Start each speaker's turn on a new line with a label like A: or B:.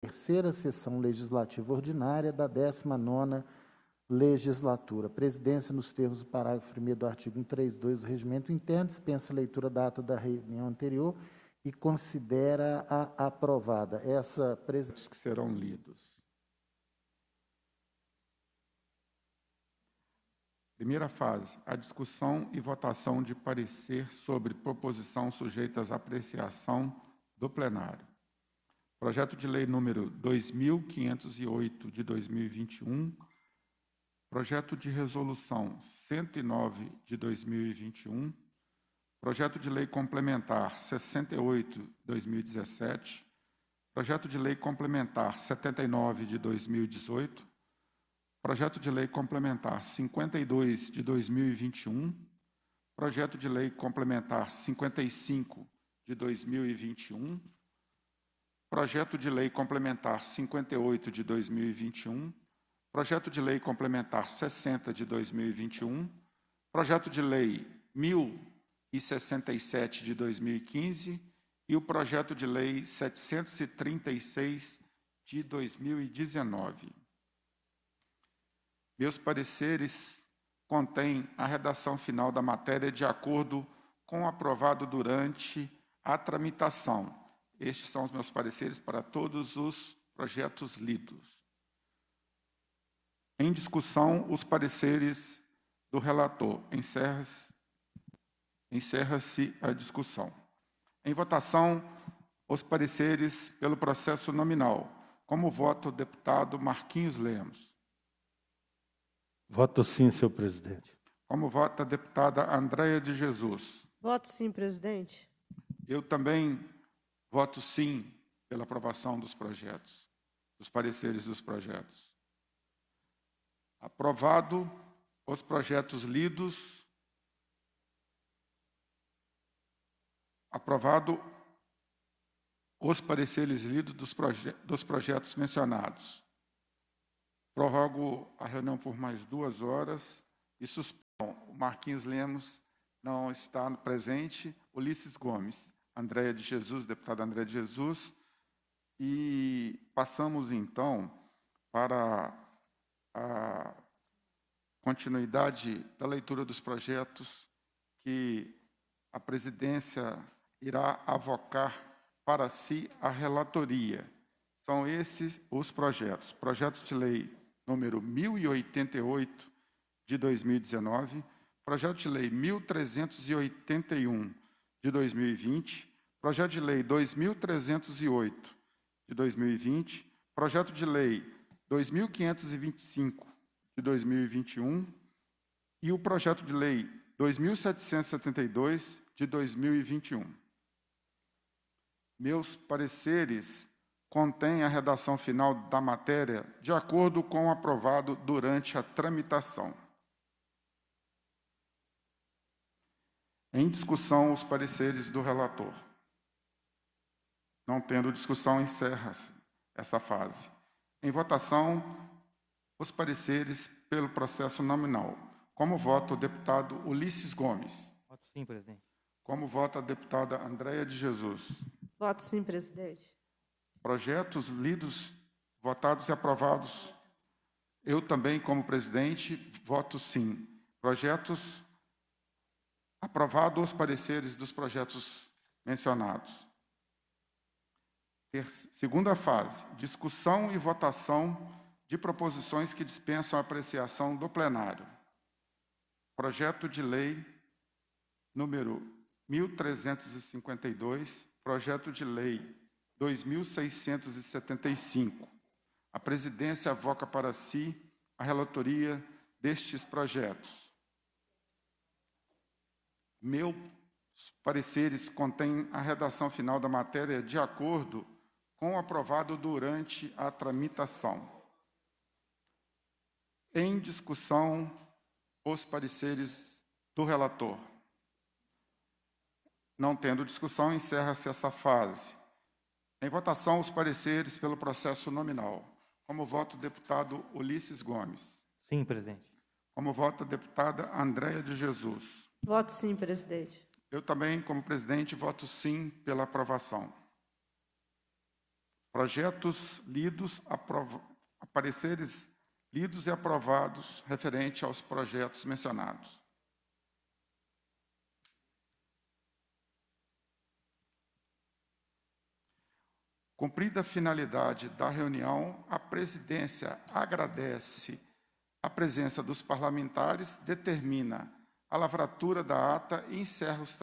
A: terceira sessão legislativa ordinária da 19ª legislatura. Presidência, nos termos do parágrafo 1 do artigo 132 do regimento interno, dispensa a leitura da ata da reunião anterior e considera a aprovada. Essa presidência
B: que serão lidos. Primeira fase, a discussão e votação de parecer sobre proposição sujeitas à apreciação do plenário. Projeto de lei número 2508 de 2021, projeto de resolução 109 de 2021, projeto de lei complementar 68 de 2017, projeto de lei complementar 79 de 2018, Projeto de Lei Complementar 52 de 2021, Projeto de Lei Complementar 55 de 2021, Projeto de Lei Complementar 58 de 2021, Projeto de Lei Complementar 60 de 2021, Projeto de Lei 1067 de 2015 e o Projeto de Lei 736 de 2019. Meus pareceres contêm a redação final da matéria de acordo com o aprovado durante a tramitação. Estes são os meus pareceres para todos os projetos lidos. Em discussão, os pareceres do relator. Encerra-se encerra a discussão. Em votação, os pareceres pelo processo nominal. Como voto o deputado Marquinhos Lemos.
C: Voto sim, senhor presidente.
B: Como vota a deputada Andréia de Jesus?
D: Voto sim, presidente.
B: Eu também voto sim pela aprovação dos projetos, dos pareceres dos projetos. Aprovado os projetos lidos. Aprovado os pareceres lidos dos, proje dos projetos mencionados. Prorrogo a reunião por mais duas horas e suspendo. O Marquinhos Lemos não está presente. Ulisses Gomes, Andréia de Jesus, deputada Andréia de Jesus. E passamos, então, para a continuidade da leitura dos projetos que a presidência irá avocar para si a relatoria. São esses os projetos. Projetos de lei número 1088 de 2019, projeto de lei 1381 de 2020, projeto de lei 2308 de 2020, projeto de lei 2525 de 2021 e o projeto de lei 2772 de 2021. Meus pareceres contém a redação final da matéria de acordo com o aprovado durante a tramitação. Em discussão, os pareceres do relator. Não tendo discussão, encerra-se essa fase. Em votação, os pareceres pelo processo nominal. Como vota o deputado Ulisses Gomes?
E: Voto sim, presidente.
B: Como vota a deputada Andréia de Jesus?
D: Voto sim, presidente.
B: Projetos lidos, votados e aprovados. Eu também, como presidente, voto sim. Projetos aprovados os pareceres dos projetos mencionados. Segunda fase, discussão e votação de proposições que dispensam a apreciação do plenário. Projeto de lei número 1352, projeto de lei 2675. A presidência avoca para si a relatoria destes projetos. Meus pareceres contêm a redação final da matéria de acordo com o aprovado durante a tramitação. Em discussão, os pareceres do relator. Não tendo discussão, encerra-se essa fase. Em votação, os pareceres pelo processo nominal. Como voto, deputado Ulisses Gomes.
E: Sim, presidente.
B: Como voto, deputada Andréia de Jesus.
D: Voto sim, presidente.
B: Eu também, como presidente, voto sim pela aprovação. Projetos lidos, aprova, pareceres lidos e aprovados referente aos projetos mencionados. Cumprida a finalidade da reunião, a presidência agradece a presença dos parlamentares, determina a lavratura da ata e encerra os